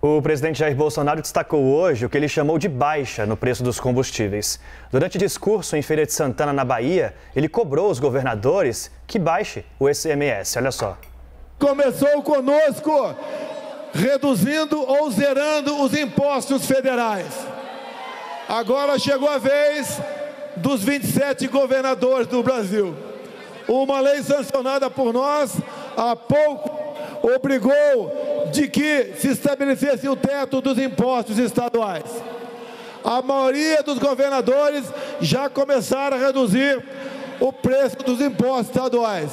O presidente Jair Bolsonaro destacou hoje o que ele chamou de baixa no preço dos combustíveis. Durante discurso em Feira de Santana, na Bahia, ele cobrou os governadores que baixe o ICMS. Olha só. Começou conosco reduzindo ou zerando os impostos federais. Agora chegou a vez dos 27 governadores do Brasil. Uma lei sancionada por nós há pouco obrigou de que se estabelecesse o teto dos impostos estaduais. A maioria dos governadores já começaram a reduzir o preço dos impostos estaduais.